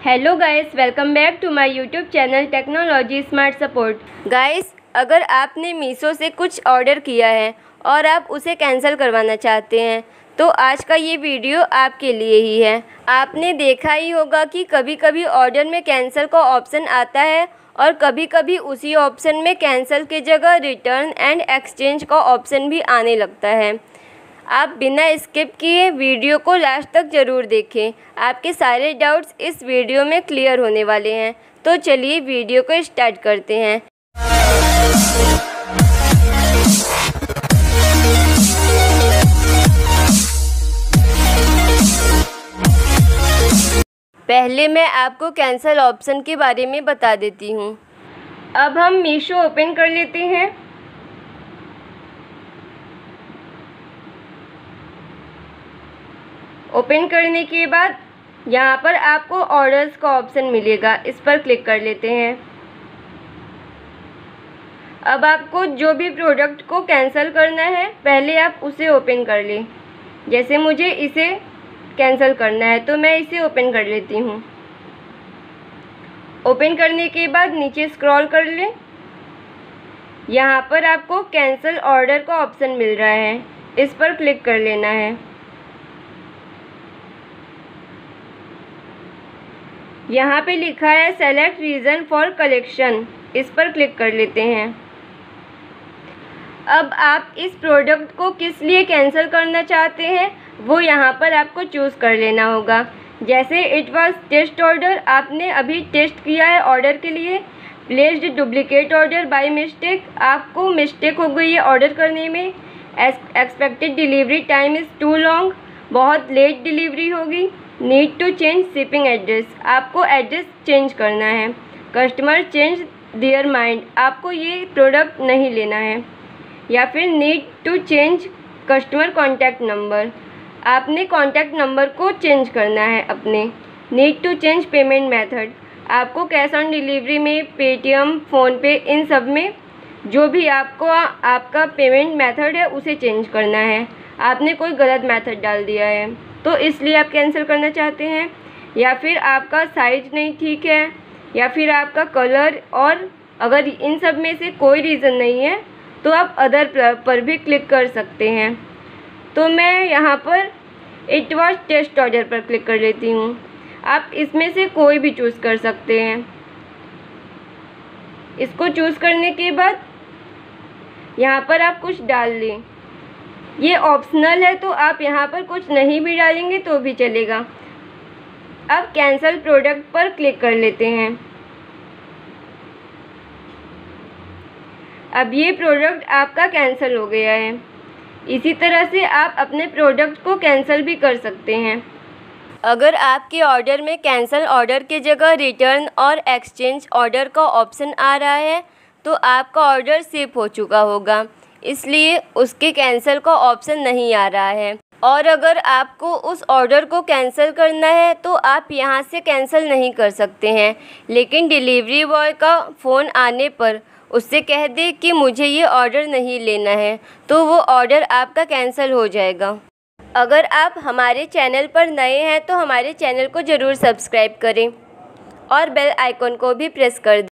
Hello guys welcome back to my YouTube channel technology smart support guys अगर आपने मीशो से कुछ ऑर्डर किया है और आप उसे कैंसिल करवाना चाहते हैं तो आज का ये वीडियो आपके लिए ही है। आपने देखा ही होगा कि कभी कभी ऑर्डर में कैंसिल का ऑप्शन आता है और कभी कभी उसी ऑप्शन में कैंसिल की जगह रिटर्न एंड एक्सचेंज का ऑप्शन भी आने लगता है। आप बिना स्किप किए वीडियो को लास्ट तक ज़रूर देखें। आपके सारे डाउट्स इस वीडियो में क्लियर होने वाले हैं। तो चलिए वीडियो को स्टार्ट करते हैं। पहले मैं आपको कैंसिल ऑप्शन के बारे में बता देती हूँ। अब हम मीशो ओपन कर लेते हैं। ओपन करने के बाद यहाँ पर आपको ऑर्डर्स का ऑप्शन मिलेगा। इस पर क्लिक कर लेते हैं। अब आपको जो भी प्रोडक्ट को कैंसिल करना है, पहले आप उसे ओपन कर लें। जैसे मुझे इसे कैंसिल करना है तो मैं इसे ओपन कर लेती हूँ। ओपन करने के बाद नीचे स्क्रॉल कर लें। यहाँ पर आपको कैंसिल ऑर्डर का ऑप्शन मिल रहा है। इस पर क्लिक कर लेना है। यहाँ पे लिखा है सेलेक्ट रीज़न फॉर कलेक्शन इस पर क्लिक कर लेते हैं। अब आप इस प्रोडक्ट को किस लिए कैंसिल करना चाहते हैं, वो यहाँ पर आपको चूज़ कर लेना होगा। जैसे इट वाज टेस्ट ऑर्डर आपने अभी टेस्ट किया है ऑर्डर के लिए। Placed duplicate order by mistake आपको मिस्टेक हो गई है ऑर्डर करने में। Expected delivery time is too long बहुत लेट डिलीवरी होगी। Need to change shipping address. आपको एड्रेस चेंज करना है। Customer change their mind. आपको ये प्रोडक्ट नहीं लेना है। या फिर need to change customer contact number. आपने कॉन्टैक्ट नंबर को चेंज करना है अपने। Need to change payment method. आपको कैश ऑन डिलीवरी में, पेटीएम, फ़ोनपे, इन सब में जो भी आपको, आपका पेमेंट मेथड है, उसे चेंज करना है। आपने कोई गलत मेथड डाल दिया है। तो इसलिए आप कैंसिल करना चाहते हैं? या फिर आपका साइज़ नहीं ठीक है? या फिर आपका कलर और अगर इन सब में से कोई रीज़न नहीं है तो आप अदर पर भी क्लिक कर सकते हैं। तो मैं यहाँ पर इट वॉज़ टेस्ट ऑर्डर पर क्लिक कर लेती हूँ। आप इसमें से कोई भी चूज़ कर सकते हैं। इसको चूज़ करने के बाद यहाँ पर आप कुछ डाल लें। ये ऑप्शनल है तो आप यहाँ पर कुछ नहीं भी डालेंगे तो भी चलेगा। अब कैंसल प्रोडक्ट पर क्लिक कर लेते हैं। अब ये प्रोडक्ट आपका कैंसिल हो गया है। इसी तरह से आप अपने प्रोडक्ट को कैंसिल भी कर सकते हैं। अगर आपके ऑर्डर में कैंसिल ऑर्डर की जगह रिटर्न और एक्सचेंज ऑर्डर का ऑप्शन आ रहा है तो आपका ऑर्डर शिप हो चुका होगा। इसलिए उसके कैंसिल का ऑप्शन नहीं आ रहा है। और अगर आपको उस ऑर्डर को कैंसिल करना है तो आप यहाँ से कैंसिल नहीं कर सकते हैं। लेकिन डिलीवरी बॉय का फ़ोन आने पर उससे कह दे कि मुझे ये ऑर्डर नहीं लेना है तो वो ऑर्डर आपका कैंसिल हो जाएगा। अगर आप हमारे चैनल पर नए हैं तो हमारे चैनल को ज़रूर सब्सक्राइब करें और बेल आइकॉन को भी प्रेस कर दें।